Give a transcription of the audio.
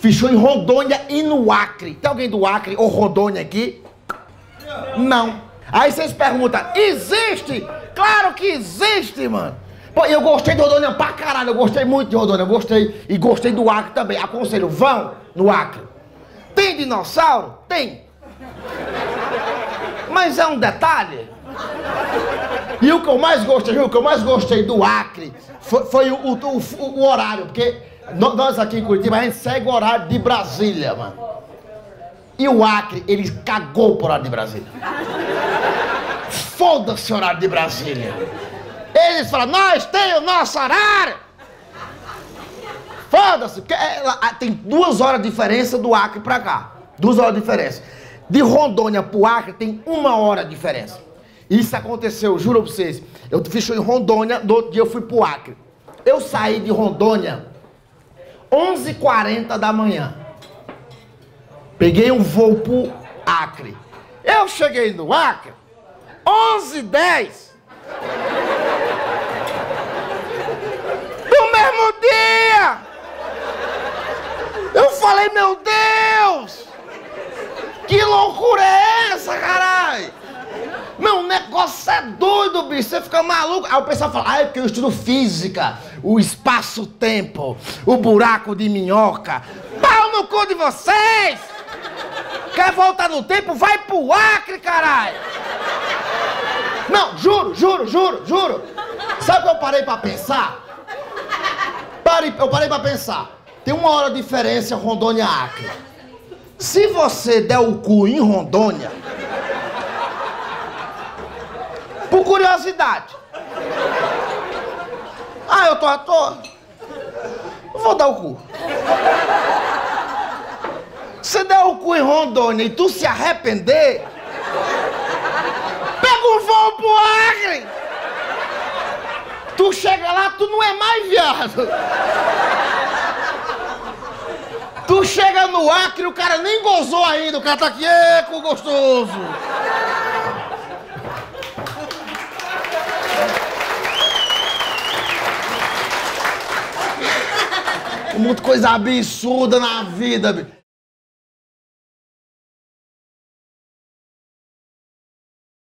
Fechou em Rondônia e no Acre. Tem alguém do Acre ou Rondônia aqui? Não. Aí vocês perguntam, existe? Claro que existe, mano. Pô, eu gostei de Rondônia pra caralho, eu gostei muito de Rondônia, eu gostei. E gostei do Acre também. Aconselho, vão no Acre. Tem dinossauro? Tem. Mas é um detalhe. E o que eu mais gostei, o que eu mais gostei do Acre foi, foi o, o, o, o, horário, porque nós aqui em Curitiba a gente segue o horário de Brasília, mano. E o Acre, ele cagou pro horário de Brasília. Foda-se o horário de Brasília. Eles falam, nós temos o nosso horário. Foda-se, porque é, tem duas horas de diferença do Acre pra cá. Duas horas de diferença. De Rondônia pro Acre tem uma hora de diferença. Isso aconteceu, juro pra vocês. Eu fiz em Rondônia, do outro dia eu fui pro Acre. Eu saí de Rondônia 11h40 da manhã. Peguei um voo pro Acre. Eu cheguei no Acre 11h10. Do mesmo dia! Eu falei, meu Deus! Que loucura é essa, caralho? Meu, negócio é doido, bicho. Você fica maluco. Aí o pessoal fala, ah, é porque eu estudo física, o espaço-tempo, o buraco de minhoca. Pau no cu de vocês! Quer voltar no tempo? Vai pro Acre, caralho! Não, juro, juro, juro, juro. Sabe o que eu parei pra pensar? Eu parei pra pensar. Tem uma hora de diferença Rondônia-Acre. Se você der o cu em Rondônia, curiosidade. Ah, eu tô à toa. Vou dar o cu. Se der o cu em Rondônia e tu se arrepender, pega um voo pro Acre. Tu chega lá, tu não é mais viado. Tu chega no Acre, o cara nem gozou ainda, o cara tá aqui, eco gostoso. Muita coisa absurda na vida,